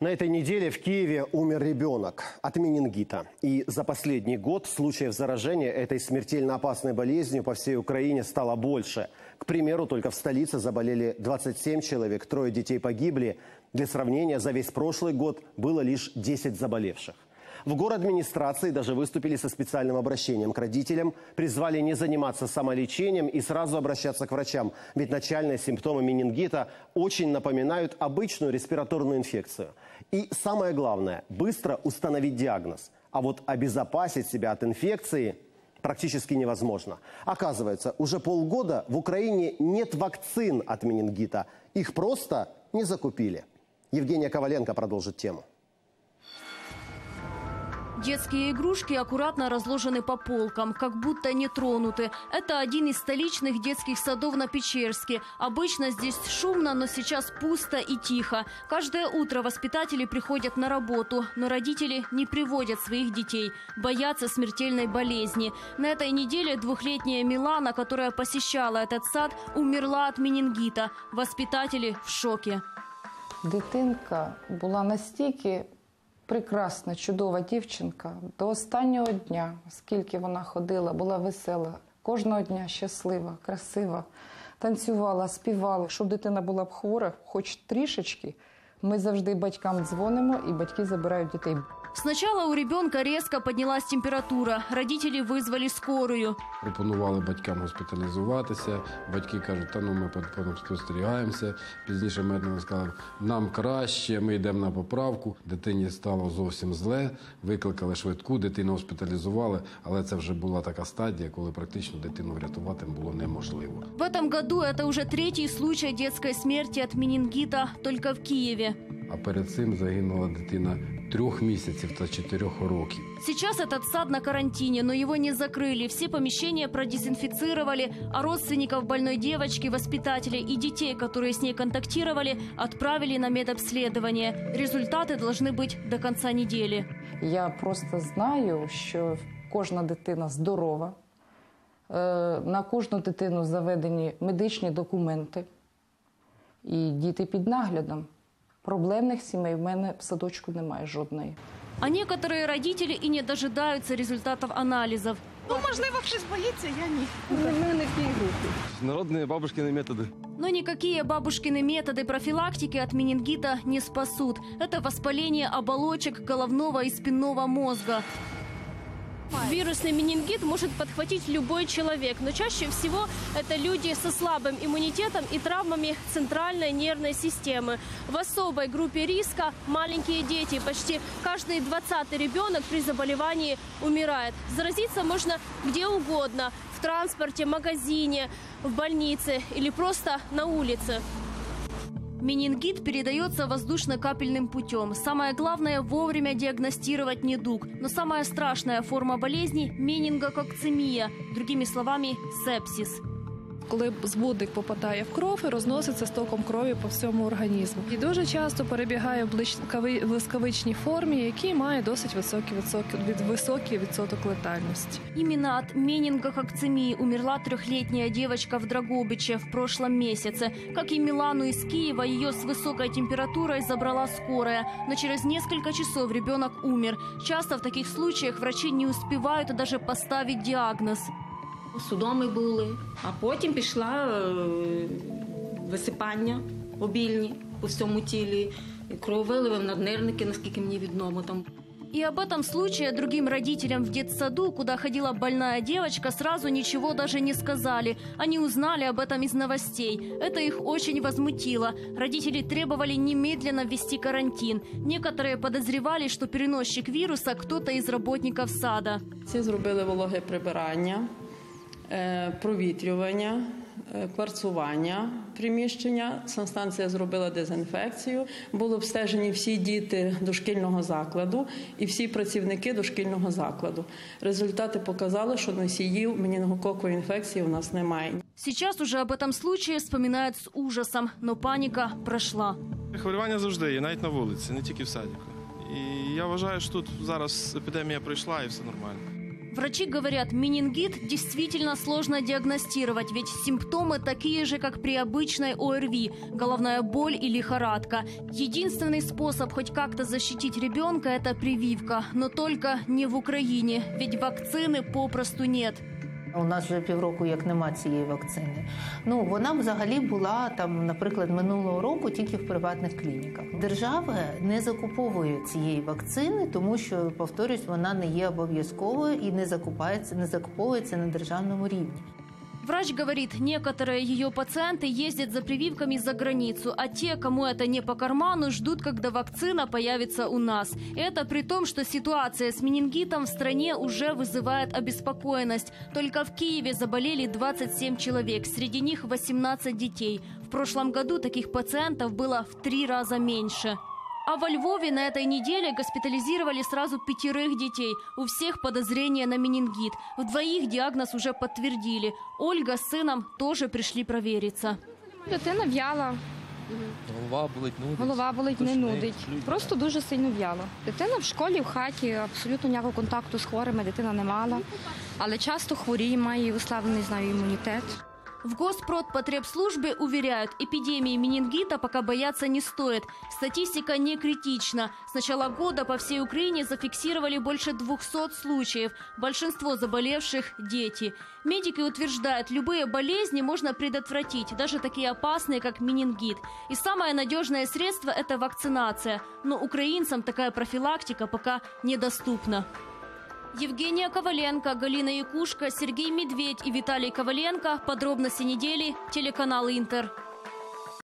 На этой неделе в Киеве умер ребенок от менингита. И за последний год случаев заражения этой смертельно опасной болезнью по всей Украине стало больше. К примеру, только в столице заболели 27 человек, трое детей погибли. Для сравнения, за весь прошлый год было лишь 10 заболевших. В город администрации даже выступили со специальным обращением к родителям, призвали не заниматься самолечением и сразу обращаться к врачам, ведь начальные симптомы менингита очень напоминают обычную респираторную инфекцию. И самое главное – быстро установить диагноз. А вот обезопасить себя от инфекции практически невозможно. Оказывается, уже полгода в Украине нет вакцин от менингита. Их просто не закупили. Евгения Коваленко продолжит тему. Детские игрушки аккуратно разложены по полкам, как будто не тронуты. Это один из столичных детских садов на Печерске. Обычно здесь шумно, но сейчас пусто и тихо. Каждое утро воспитатели приходят на работу, но родители не приводят своих детей, боятся смертельной болезни. На этой неделе двухлетняя Милана, которая посещала этот сад, умерла от менингита. Воспитатели в шоке. Дитинка була настільки прекрасна, чудова дівчинка до останнього дня, скільки вона ходила, була весела, кожного дня щаслива, красива, танцювала, співала. Щоб дитина була б хвора, хоч трішечки. Ми завжди батькам дзвонимо, і батьки забирають дітей. Сначала у ребенка резко поднялась температура. Родители вызвали скорую. Пропонували батькам госпіталізуватися. Батьки кажуть, та ну ми спостерігаємося. Пізніше медики сказали, нам краще, ми йдемо на поправку. Дитині стало зовсім зле. Викликали швидку, дитину госпіталізували, але це вже була така стадія, коли практично дитину врятувати було неможливо. В этом году это уже третий случай детской смерти от менингита только в Киеве. А перед цим загинула дитина трьох місяців та чотирьох років. Сейчас этот сад на карантине, но его не закрыли. Все помещения продезинфицировали, а родственников больной девочки, воспитателей и детей, которые с ней контактировали, отправили на медобследование. Результаты должны быть до конца недели. Я просто знаю, що кожна дитина здорова, Е, на кожну дитину заведені медичні документи, і діти під наглядом. Проблемних сімей в мене в садочку немає жодної. А некоторые родители и не дожидаются результатов анализов. Ну, можливо, хтось боїться, я ні. Народные бабушкины методы. Но никакие бабушкины методы профилактики от менингита не спасут. Это воспаление оболочек головного и спинного мозга. Вирусный менингит может подхватить любой человек, но чаще всего это люди со слабым иммунитетом и травмами центральной нервной системы. В особой группе риска маленькие дети. Почти каждый двадцатый ребенок при заболевании умирает. Заразиться можно где угодно – в транспорте, магазине, в больнице или просто на улице. Менингит передается воздушно-капельным путем. Самое главное – вовремя диагностировать недуг. Но самая страшная форма болезни – менингококцемия, другими словами – сепсис коли збудник попадає в кров і розноситься стоком крові по всьому організму. І дуже часто перебігає в блискави- блискавичній формі, який має досить високий відсоток, від- високий відсоток летальності. Именно от менингококцемии умерла трехлетняя девочка в Драгобиче в прошлом месяце. Как и Милану из Киева, ее с высокой температурой забрала скорая. Но через несколько часов ребенок умер. Часто в таких случаях врачи не успевают даже поставить диагноз. Судоми були, а потім пішла е, висипання обільні по всьому тілі, і крововиливи в наднирники, наскільки мені відомо там. И об этом случае другим родителям в детсаду, куда ходила больная девочка, сразу ничего даже не сказали. Они узнали об этом из новостей. Это их очень возмутило. Родители требовали немедленно ввести карантин. Некоторые подозревали, что переносчик вируса кто-то из работников сада. Ці зробили вологе прибирання, е, Провітрювання, е, кварцування приміщення. Санстанція зробила дезінфекцію. Були обстежені всі діти дошкільного закладу і всі працівники дошкільного закладу. Результати показали, що носіїв менінгококової інфекції у нас немає. Сейчас уже об этом случае вспоминают с ужасом, но паника прошла. Хвилювання завжди є, навіть на вулиці, не тільки в садіку. І я вважаю, що тут зараз епідемія пройшла і все нормально. Врачи говорят, менингит действительно сложно диагностировать, ведь симптомы такие же, как при обычной ОРВИ – головная боль и лихорадка. Единственный способ хоть как-то защитить ребенка – это прививка, но только не в Украине, ведь вакцины попросту нет. У нас вже півроку як нема цієї вакцини. Ну вона взагалі була там, наприклад, минулого року тільки в приватних клініках. Держава не закуповує цієї вакцини, тому що повторюсь, вона не є обов'язковою і не закупається, не закуповується на державному рівні. Врач говорит, некоторые ее пациенты ездят за прививками за границу, а те, кому это не по карману, ждут, когда вакцина появится у нас. Это при том, что ситуация с менингитом в стране уже вызывает обеспокоенность. Только в Киеве заболели 27 человек, среди них 18 детей. В прошлом году таких пациентов было в три раза меньше. А во Львове на этой неделе госпитализировали сразу пятерых детей. У всех подозрение на менингит. В двоих диагноз уже подтвердили. Ольга с сыном тоже пришли провериться. Дитина в'яла, Голова болить, нудить. голова болить, не тошнить, нудить. шлють. Просто дуже сильно в'яла. Дитина в школі, в хаті, абсолютно ніякого контакту з хворими дитина не мала. Але часто хворіє, має уславлений знаю імунітет. В Госпродпотребслужбе уверяют, эпидемии менингита пока бояться не стоит. Статистика не критична. С начала года по всей Украине зафиксировали больше 200 случаев. Большинство заболевших – дети. Медики утверждают, любые болезни можно предотвратить, даже такие опасные, как менингит. И самое надежное средство – это вакцинация. Но украинцам такая профилактика пока недоступна. Евгения Коваленко, Галина Якушка, Сергей Медведь и Виталий Коваленко. Подробности недели. Телеканал Интер.